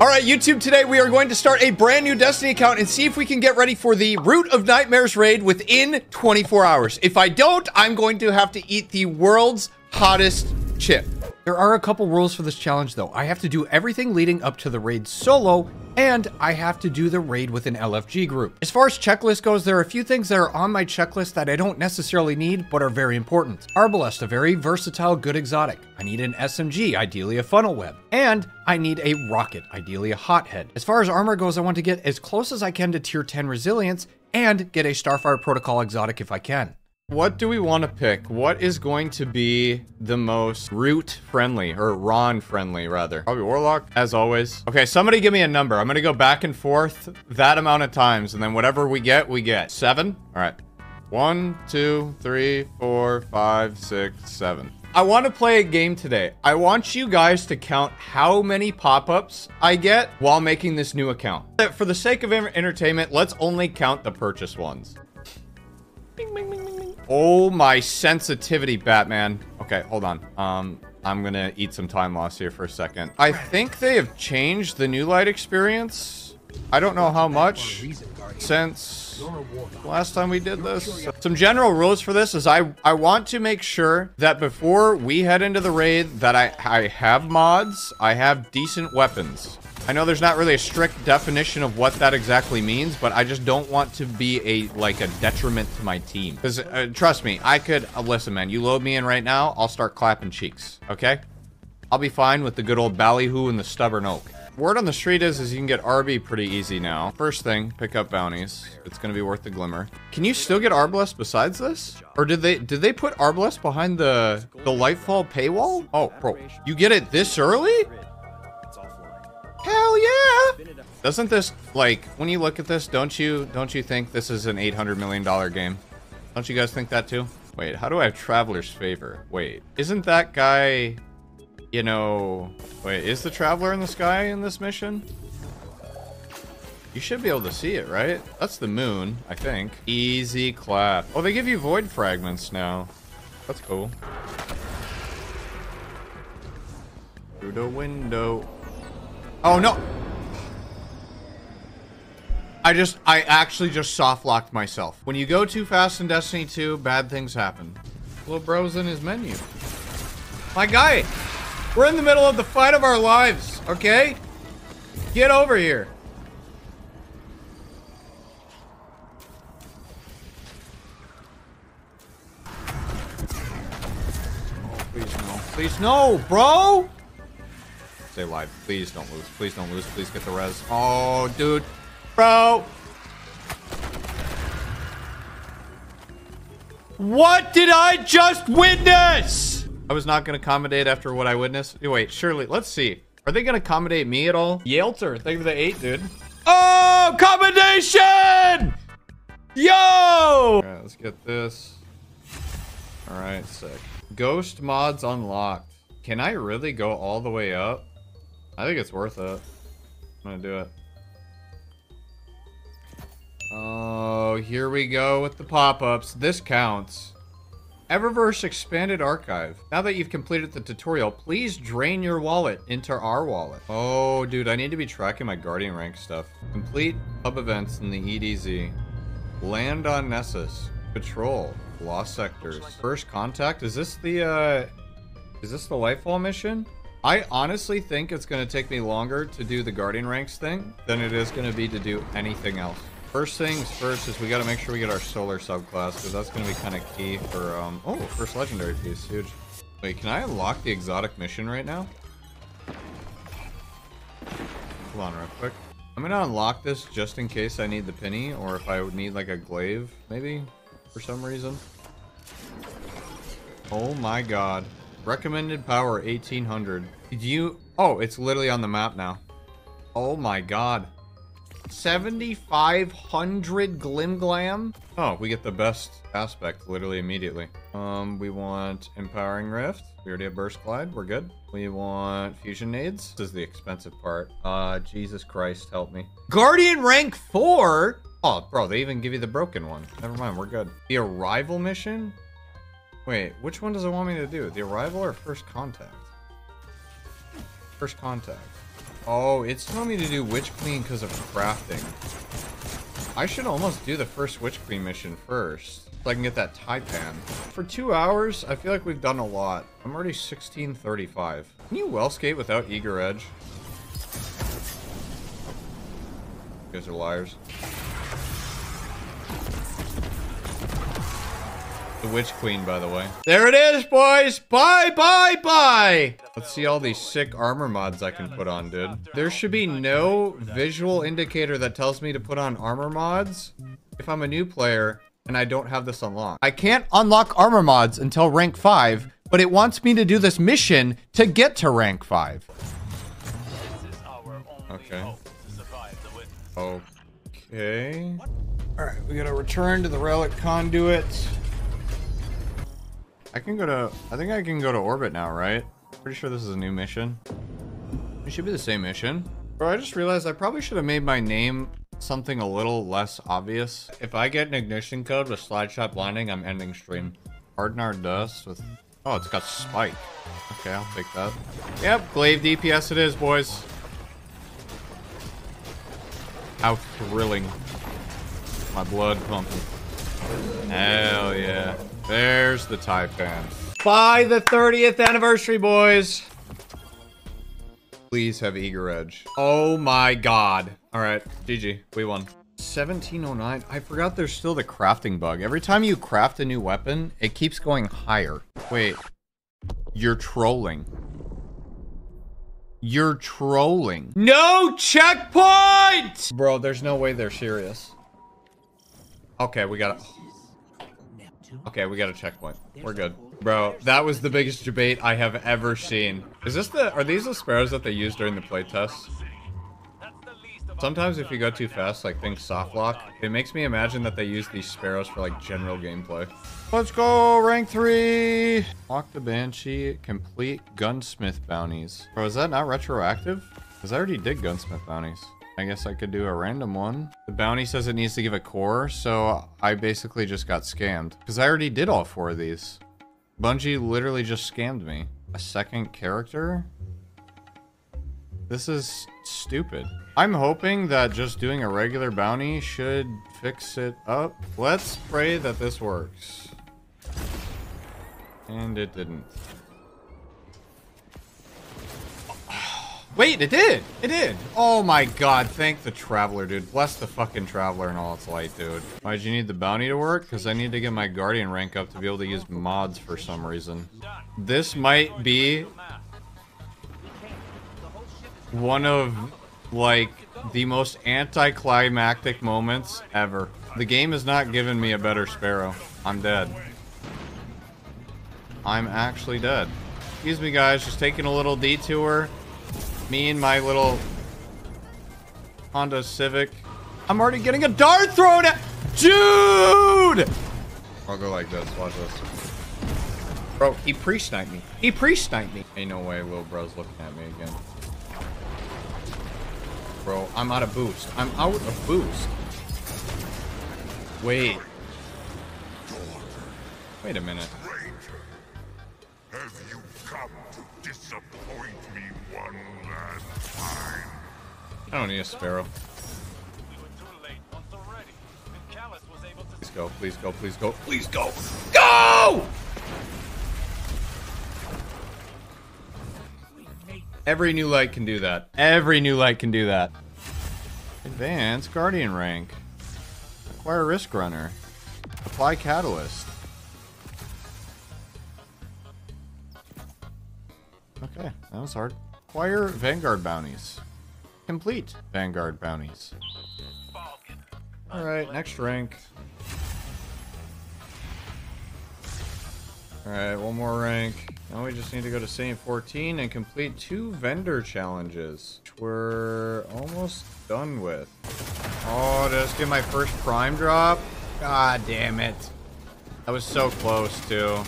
All right, YouTube, today we are going to start a brand new Destiny account and see if we can get ready for the Root of Nightmares raid within 24 hours. If I don't, I'm going to have to eat the world's hottest chip. There are a couple rules for this challenge, though. I have to do everything leading up to the raid solo, and I have to do the raid with an LFG group. As far as checklist goes, there are a few things that are on my checklist that I don't necessarily need, but are very important. Arbalest, a very versatile, good exotic. I need an SMG, ideally a funnel web. And I need a rocket, ideally a hothead. As far as armor goes, I want to get as close as I can to tier 10 resilience and get a Starfire Protocol exotic if I can. What do we want to pick? What is going to be the most root friendly or Ron friendly rather? Probably Warlock as always. Okay, somebody give me a number. I'm going to go back and forth that amount of times and then whatever we get, we get. Seven? All right. One, two, three, four, five, six, seven. I want to play a game today. I want you guys to count how many pop-ups I get while making this new account. For the sake of entertainment, let's only count the purchase ones. Bing, bing, bing, Oh, my sensitivity, Batman. Okay, hold on. Um, I'm gonna eat some time loss here for a second. I think they have changed the new light experience. I don't know how much since last time we did this. Some general rules for this is I, I want to make sure that before we head into the raid that I, I have mods, I have decent weapons. I know there's not really a strict definition of what that exactly means, but I just don't want to be a like a detriment to my team. Because uh, trust me, I could uh, listen, man. You load me in right now, I'll start clapping cheeks. Okay, I'll be fine with the good old ballyhoo and the stubborn oak. Word on the street is, is you can get RB pretty easy now. First thing, pick up bounties. It's gonna be worth the glimmer. Can you still get Arbalest besides this? Or did they did they put Arbalest behind the the Lightfall paywall? Oh, bro, you get it this early? Hell yeah! Doesn't this, like, when you look at this, don't you, don't you think this is an $800 million game? Don't you guys think that too? Wait, how do I have Traveler's Favor? Wait, isn't that guy, you know... Wait, is the Traveler in the sky in this mission? You should be able to see it, right? That's the moon, I think. Easy clap. Oh, they give you void fragments now. That's cool. Through the window. Oh, no. I just, I actually just soft locked myself. When you go too fast in Destiny 2, bad things happen. Little bro's in his menu. My guy, we're in the middle of the fight of our lives, okay? Get over here. Oh, please no. Please no, bro! Stay alive. Please don't lose. Please don't lose. Please get the res. Oh, dude. Bro. What did I just witness? I was not going to accommodate after what I witnessed. Wait, surely. Let's see. Are they going to accommodate me at all? Yelter, thank you for the eight, dude. Oh, accommodation! Yo! All right, let's get this. All right, sick. Ghost mods unlocked. Can I really go all the way up? I think it's worth it. I'm gonna do it. Oh, here we go with the pop-ups. This counts. Eververse Expanded Archive. Now that you've completed the tutorial, please drain your wallet into our wallet. Oh, dude, I need to be tracking my Guardian rank stuff. Complete hub events in the EDZ. Land on Nessus. Patrol. Lost sectors. First contact. Is this the, uh... Is this the Lightfall mission? I honestly think it's going to take me longer to do the Guardian ranks thing than it is going to be to do anything else. First things first is we got to make sure we get our solar subclass because that's going to be kind of key for, um, oh, first legendary piece, huge. Wait, can I unlock the exotic mission right now? Hold on real quick. I'm going to unlock this just in case I need the penny or if I would need like a glaive, maybe, for some reason. Oh my god. Recommended power 1800. Did you? Oh, it's literally on the map now. Oh my god. 7,500 Glim Glam? Oh, we get the best aspect literally immediately. Um, we want Empowering Rift. We already have Burst Glide. We're good. We want Fusion Nades. This is the expensive part. Uh, Jesus Christ, help me. Guardian rank 4? Oh, bro, they even give you the broken one. Never mind, we're good. The Arrival mission? Wait, which one does it want me to do? The arrival or first contact? First contact. Oh, it's telling me to do Witch Queen because of crafting. I should almost do the first Witch Queen mission first. So I can get that Taipan. For two hours, I feel like we've done a lot. I'm already 1635. Can you well skate without Eager Edge? You guys are liars. The Witch Queen, by the way. There it is, boys! Bye, bye, bye! Let's see all these sick armor mods I can put on, dude. There should be no visual indicator that tells me to put on armor mods if I'm a new player and I don't have this unlocked. I can't unlock armor mods until rank 5, but it wants me to do this mission to get to rank 5. Okay. Okay. Alright, we gotta return to the relic conduit. I can go to... I think I can go to orbit now, right? Pretty sure this is a new mission. It should be the same mission. Bro, I just realized I probably should have made my name something a little less obvious. If I get an ignition code with slide blinding, I'm ending stream. Hardenar dust with... Oh, it's got spike. Okay, I'll take that. Yep, glaive DPS it is, boys. How thrilling. My blood pumping. Hell yeah. There's the Taipan. By the 30th anniversary, boys. Please have Eager Edge. Oh my god. Alright, GG. We won. 1709. I forgot there's still the crafting bug. Every time you craft a new weapon, it keeps going higher. Wait. You're trolling. You're trolling. No checkpoint! Bro, there's no way they're serious. Okay, we got it. Okay, we got a checkpoint. We're good. Bro, that was the biggest debate I have ever seen. Is this the- are these the sparrows that they use during the playtests? Sometimes if you go too fast, like things soft lock, it makes me imagine that they use these sparrows for like general gameplay. Let's go, rank three! Lock the Banshee, complete gunsmith bounties. Bro, is that not retroactive? Because I already did gunsmith bounties. I guess I could do a random one. The bounty says it needs to give a core, so I basically just got scammed. Because I already did all four of these. Bungie literally just scammed me. A second character? This is stupid. I'm hoping that just doing a regular bounty should fix it up. Let's pray that this works. And it didn't. Wait, it did! It did! Oh my god, thank the Traveler, dude. Bless the fucking Traveler and all its light, dude. Why'd you need the bounty to work? Because I need to get my Guardian rank up to be able to use mods for some reason. This might be one of, like, the most anticlimactic moments ever. The game has not given me a better Sparrow. I'm dead. I'm actually dead. Excuse me, guys. Just taking a little detour. Me and my little Honda Civic. I'm already getting a dart thrown at- Dude! I'll go like this. Watch this. Bro, he pre-sniped me. He pre-sniped me. Ain't no way Will Bro's looking at me again. Bro, I'm out of boost. I'm out of boost. Wait. Wait a minute. I don't need a sparrow. Please go, please go, please go, please go. Go! Every new light can do that. Every new light can do that. Advance Guardian rank. Acquire Risk Runner. Apply Catalyst. Okay, that was hard. Acquire Vanguard bounties. Complete Vanguard bounties. Alright, next rank. Alright, one more rank. Now we just need to go to Saint 14 and complete two vendor challenges, which we're almost done with. Oh, did I just get my first prime drop? God damn it. That was so close, too.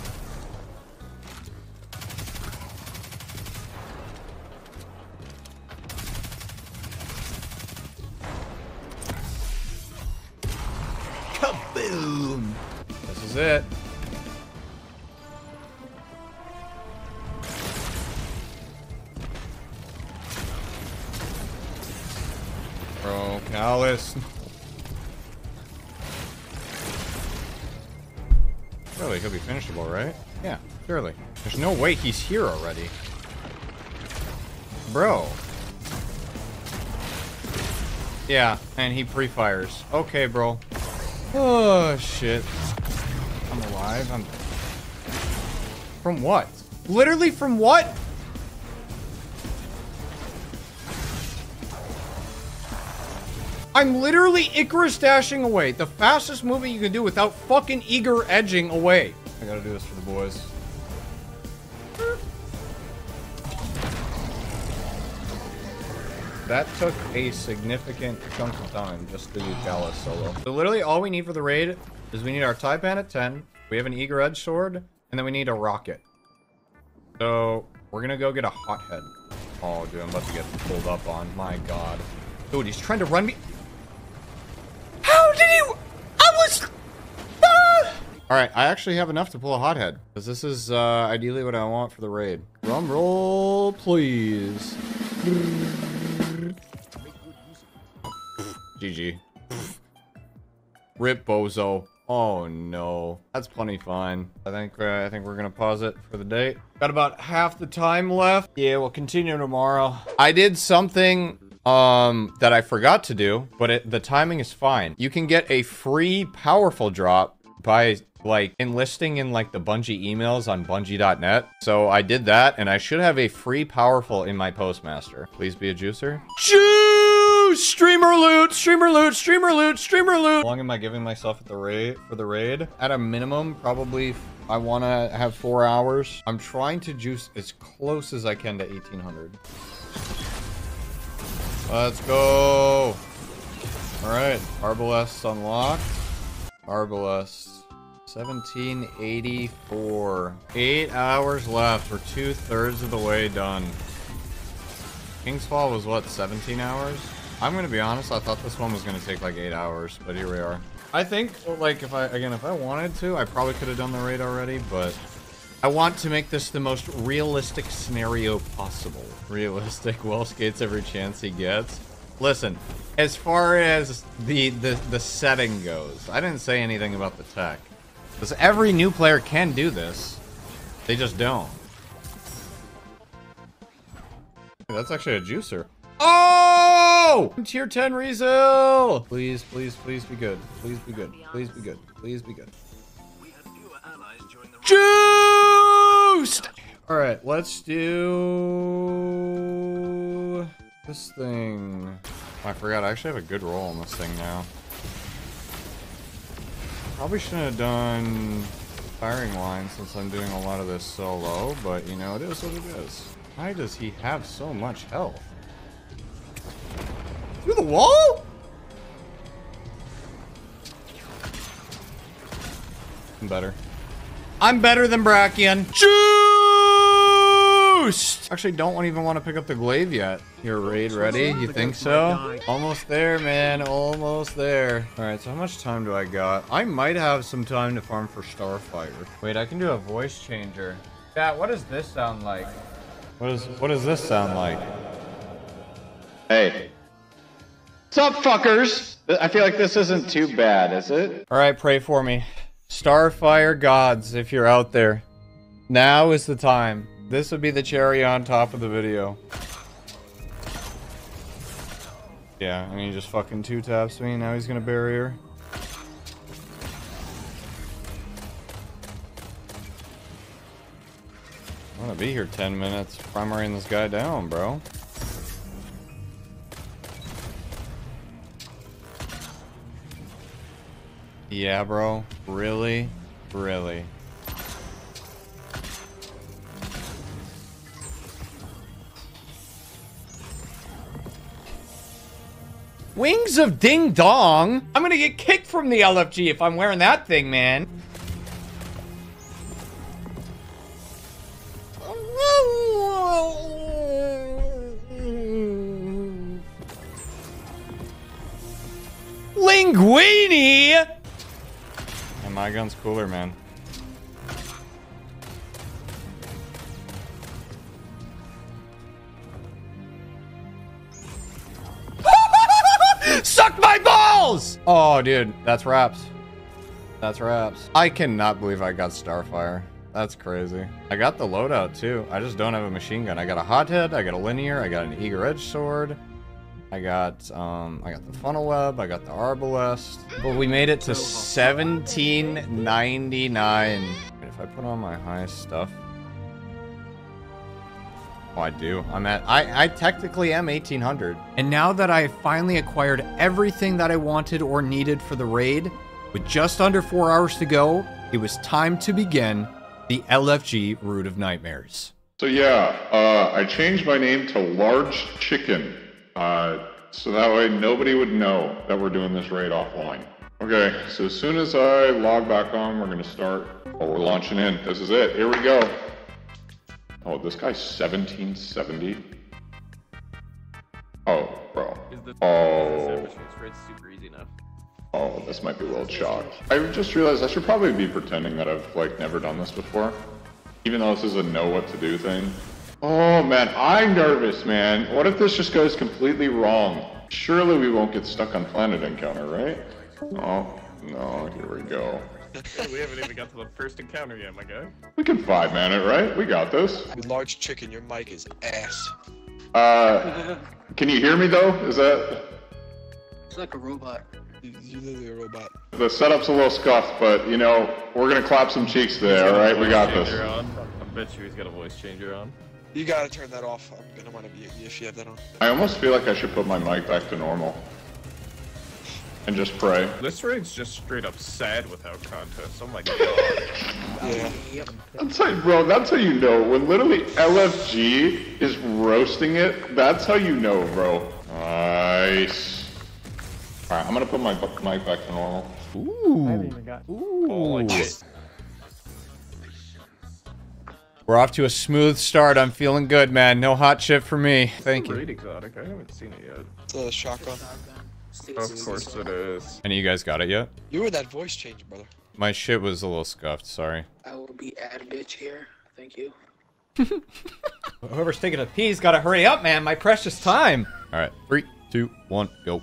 Bro, Calus. Surely he'll be finishable, right? Yeah, surely. There's no way he's here already. Bro. Yeah, and he pre-fires. Okay, bro. Oh, shit. I'm alive. I'm... From what? Literally from what? I'm literally Icarus dashing away. The fastest movement you can do without fucking eager edging away. I gotta do this for the boys. That took a significant chunk of time just to do Calus solo. So literally all we need for the raid is we need our Taipan at 10, we have an Eager Edge Sword, and then we need a rocket. So we're gonna go get a Hothead. Oh, dude, I'm about to get pulled up on. My god. Dude, he's trying to run me. How did he? I was. Ah! All right, I actually have enough to pull a hothead because this is uh, ideally what I want for the raid. Drum roll, please. GG. Rip bozo. Oh no, that's plenty fine. I think uh, I think we're gonna pause it for the day. Got about half the time left. Yeah, we'll continue tomorrow. I did something um that I forgot to do, but it, the timing is fine. You can get a free powerful drop by like enlisting in like the Bungie emails on bungie.net. So I did that and I should have a free powerful in my postmaster. Please be a juicer. Juice! Streamer loot, streamer loot, streamer loot, streamer loot. How long am I giving myself at the raid for the raid? At a minimum, probably I want to have four hours. I'm trying to juice as close as I can to 1800. Let's go. All right, Arbalest unlocked. Arbalest. 1784. Eight hours left. We're two thirds of the way done. King's Fall was what, 17 hours? I'm gonna be honest, I thought this one was gonna take like eight hours, but here we are. I think, like, if I, again, if I wanted to, I probably could have done the raid already, but I want to make this the most realistic scenario possible. Realistic, well skates every chance he gets. Listen, as far as the, the, the setting goes, I didn't say anything about the tech. Because every new player can do this. They just don't. That's actually a juicer. Oh! Tier 10 Rezel! Please, please, please be good. Please be good. Please be good. Please be good. Juiced! Alright, let's do... This thing... I forgot, I actually have a good roll on this thing now. Probably shouldn't have done firing line since I'm doing a lot of this solo, but you know, it is what it is. Why does he have so much health? Through the wall? I'm better. I'm better than Brachion. Juiced! Actually, don't even want to pick up the glaive yet. Your raid ready? You think so? Almost there, man. Almost there. Alright, so how much time do I got? I might have some time to farm for Starfire. Wait, I can do a voice changer. Chat, what does this sound like? What is what does this sound like? Hey. What's up, fuckers? I feel like this isn't too bad, is it? Alright, pray for me. Starfire gods, if you're out there. Now is the time. This would be the cherry on top of the video. Yeah, and he just fucking two taps me. Now he's gonna barrier. I'm gonna be here 10 minutes primarying this guy down, bro. Yeah, bro. Really? Really? Wings of Ding Dong? I'm gonna get kicked from the LFG if I'm wearing that thing, man. Linguini! And my gun's cooler, man. Suck my balls! Oh, dude, that's raps. That's raps. I cannot believe I got Starfire. That's crazy. I got the loadout too. I just don't have a machine gun. I got a hothead, I got a linear, I got an eager edge sword. I got um I got the funnel web, I got the arbalest. But we made it to 1799. If I put on my high stuff. Oh, I do. I'm at I I technically am 1800. And now that I finally acquired everything that I wanted or needed for the raid, with just under 4 hours to go, it was time to begin the LFG Root of Nightmares. So yeah, uh, I changed my name to Large Chicken, uh, so that way nobody would know that we're doing this raid offline. Okay, so as soon as I log back on, we're gonna start. Oh, we're launching in. This is it. Here we go. Oh, this guy's 1770. Oh, bro. Oh. super easy enough. Oh, this might be a little shocked. I just realized I should probably be pretending that I've like never done this before. Even though this is a know what to do thing. Oh man, I'm nervous, man. What if this just goes completely wrong? Surely we won't get stuck on planet encounter, right? Oh, no, here we go. we haven't even got to the first encounter yet, my guy. We can five man it, right? We got this. Large chicken, your mic is ass. Uh, can you hear me though? Is that It's like a robot. You, you're literally a robot. the setup's a little scuffed, but you know we're gonna clap some cheeks there. All right, we got this. Changer on. I bet you he's got a voice changer on. You gotta turn that off. I'm gonna want to be if you have that on. I almost feel like I should put my mic back to normal and just pray. This raid's just straight up sad without contest. Oh my god. Yeah. Yep. That's how, bro. That's how you know when literally LFG is roasting it. That's how you know, bro. Nice. All right, I'm gonna put my mic back to normal. Ooh. Holy shit. We're off to a smooth start. I'm feeling good, man. No hot shit for me. Thank you. Raid exotic. I haven't seen it yet. It's a shotgun. Of course it is. Any of you guys got it yet? You were that voice changer, brother. My shit was a little scuffed. Sorry. I will be ad bitch here. Thank you. Whoever's taking a pee's got to hurry up, man. My precious time. All right, three, two, one, go.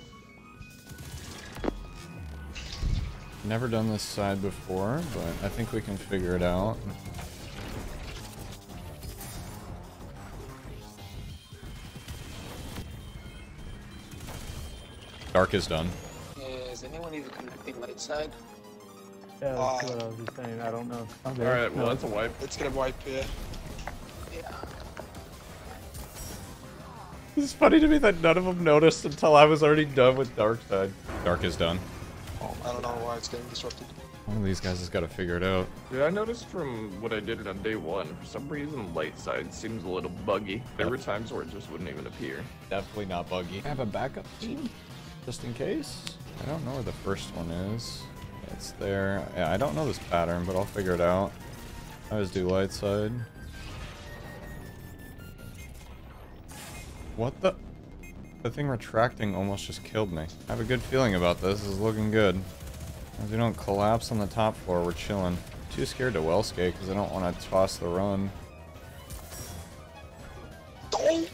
Never done this side before, but I think we can figure it out. Dark is done. Is anyone even connecting light side? Yeah, Uh, that's what I was just saying. I don't know. Oh, there. Alright, well No. that's a wipe. Let's get a wipe here. Yeah. It's funny to me that none of them noticed until I was already done with Dark Side. Dark is done. I don't know why it's getting disrupted. One of these guys has got to figure it out. Yeah, I noticed from what I did on day one, for some reason light side seems a little buggy. There were times where it just wouldn't even appear. Definitely not buggy. I have a backup team, just in case. I don't know where the first one is. It's there. Yeah, I don't know this pattern, but I'll figure it out. I always do light side. What the? The thing retracting almost just killed me. I have a good feeling about this. This is looking good. If we don't collapse on the top floor, we're chilling. Too scared to well skate because I don't want to toss the run. Oh!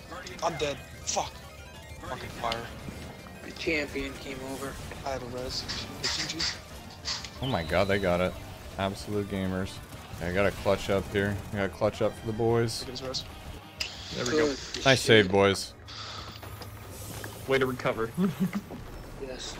I'm dead. Fuck. Fucking fire. The champion came over. I res. Oh my god, they got it. Absolute gamers. Okay, I got a clutch up here. I got a clutch up for the boys. Get his res. There we go. Good Nice shit. save, boys. Way to recover. Yes.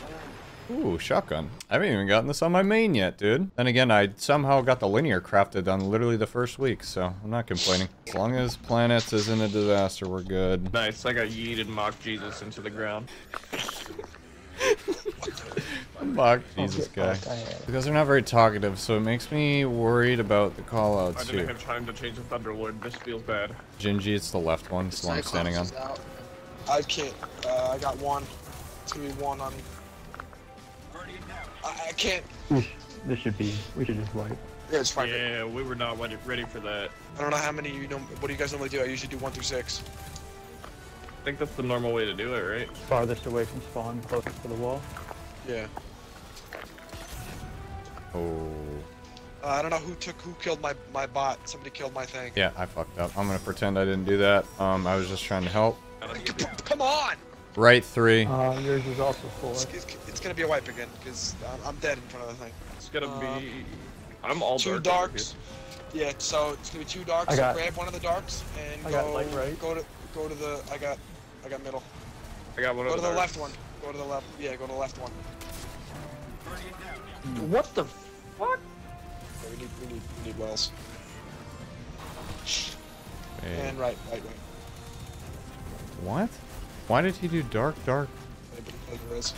Ooh, shotgun. I haven't even gotten this on my main yet, dude. Then again, I somehow got the linear crafted on literally the first week, so I'm not complaining. As long as Planets isn't a disaster, we're good. nice, I got yeeted mock Jesus into the ground. Fuck, Jesus guy. Because they're not very talkative, so it makes me worried about the I callouts didn't here. have time to change the Thunderlord. This feels bad. Gingy, it's the left one, it's the one I'm standing on. Out. I can't. Uh, I got one. It's gonna be one on. I, I can't. This should be. We should just wipe. Yeah, it's fine. Yeah, we were not ready, ready for that. I don't know how many you know. What do you guys normally do? I usually do one through six. I think that's the normal way to do it, right? Farthest away from spawn, closest to the wall. Yeah. Oh. Uh, I don't know who took who killed my my bot. Somebody killed my thing. Yeah, I fucked up. I'm gonna pretend I didn't do that. Um, I was just trying to help. I don't C- get it. Come on! Right three. Uh, yours is also four. It's, it's, it's gonna be a wipe again because I'm, I'm dead in front of the thing. It's gonna Uh, be. I'm all two dark over darks. Yeah, so it's gonna be two darks. I so got- grab one of the darks and I go got light right. go to go to the I got I got middle. I got one Go of to the darks. left one. Go to the left. Yeah, go to the left one. What the fuck? Yeah, we need we need we need wells. Wait, And right, right, right. what? Why did he do dark, dark? Everybody play the res.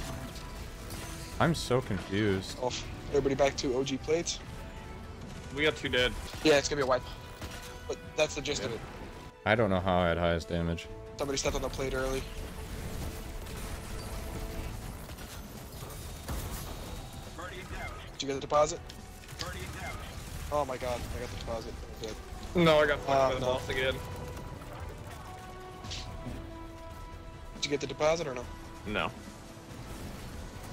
I'm so confused. Off. Everybody back to OG plates. We got two dead. Yeah, it's gonna be a wipe. But that's the gist of it. I don't know how I had highest damage. Somebody stepped on the plate early. Did you get the deposit? Oh my god, I got the deposit. I'm. No, I got fucked Uh, by the no. boss again. Did you get the deposit or no? No.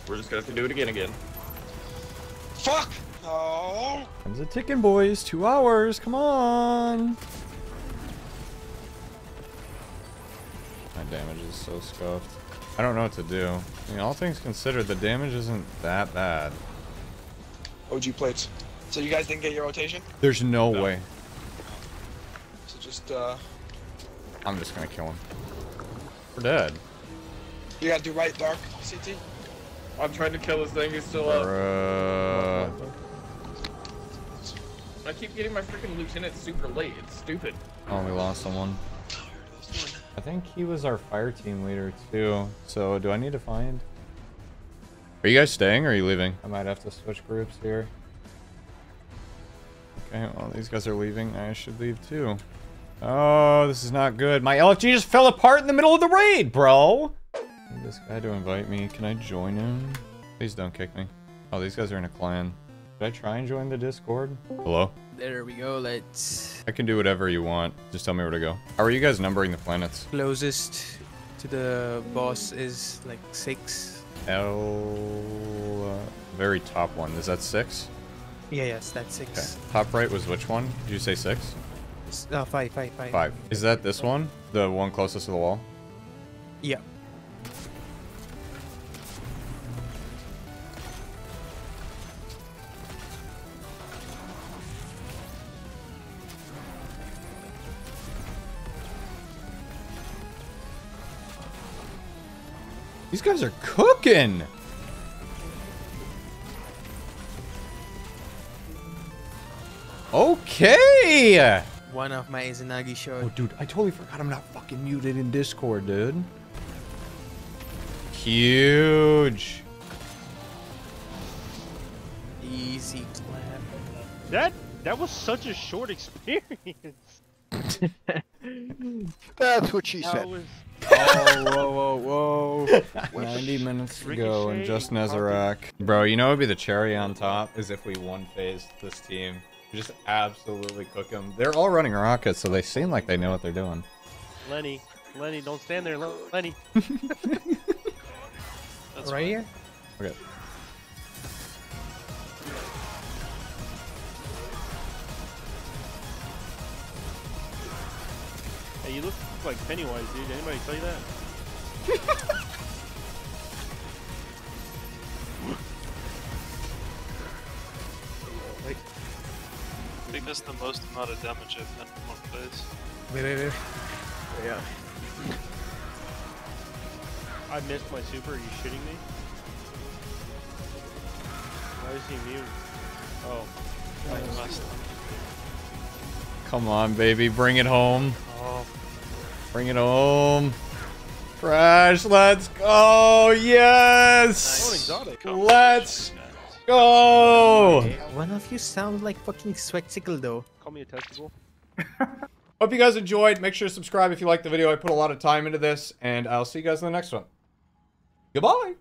We're just gonna have to do it again again. Fuck! Oh! Comes a ticking, boys. Two hours. Come on. Damage is so scuffed. I don't know what to do. I mean, all things considered, the damage isn't that bad. OG plates. So you guys didn't get your rotation? There's no, way. So just, uh, I'm just gonna kill him. We're dead. you gotta do right, dark, CT. I'm trying to kill this thing. He's still up. Bruh. I keep getting my freaking lieutenant super late. It's stupid. Oh, we lost someone. I think he was our fire team leader too. So do I need to find? Are you guys staying or are you leaving? I might have to switch groups here. Okay, well these guys are leaving. I should leave too. Oh, this is not good. My LFG just fell apart in the middle of the raid, bro. Need this guy to invite me. Can I join him? Please don't kick me. Oh, these guys are in a clan. Should I try and join the Discord? Hello? There we go. Let's I can do whatever you want. Just tell me where to go. How are you guys numbering the planets? closest to the boss is like six. L... Uh, very top one. Is that six? Yeah, yes, that's Okay. six. Top right was which one? Did you say six? S- Uh, five, five, five. Five. Is that this one? The one closest to the wall? Yeah. These guys are cooking! Okay! One of my Izanagi Oh, dude, I totally forgot I'm not fucking muted in Discord, dude. Huge. Easy clap. That that was such a short experience. That's what she That said. was Oh, whoa, whoa, whoa. 90 minutes to go and Ricochet, just Poppy. Nezarec. Bro, you know what would be the cherry on top is if we one phased this team. We just absolutely cook them. They're all running rockets, so they seem like they know what they're doing. Lenny. Lenny, don't stand there, Le- Lenny. right here? Okay. Hey, you look like Pennywise, dude. Anybody tell you that? I think that's the most amount of damage I've done in one phase. Wait, wait, wait. Yeah. I missed my super. Are you shitting me? Why is he immune? Oh. Come on, baby. Bring it home. Oh. Bring it home. Crash, let's go. Yes. Oh, exotic. Let's go. One of you sound like fucking Sweatcicle though. Call me a testicle. Hope you guys enjoyed. Make sure to subscribe if you liked the video. I put a lot of time into this, and I'll see you guys in the next one. Goodbye.